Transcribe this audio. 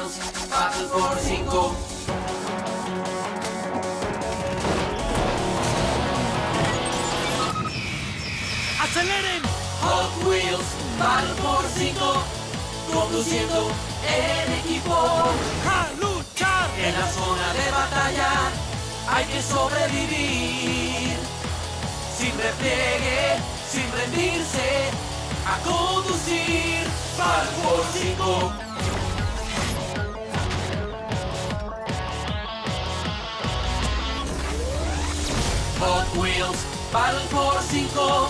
Battle por 5. ¡Aceleren! Hot Wheels, Battle por 5. Conduciendo en equipo. ¡A luchar! En la zona de batalla hay que sobrevivir. Sin repliegue, sin rendirse, a conducir. Battle por 5. Wheels, Battle por 5. Hot Wheels, Battle por 5.